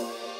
you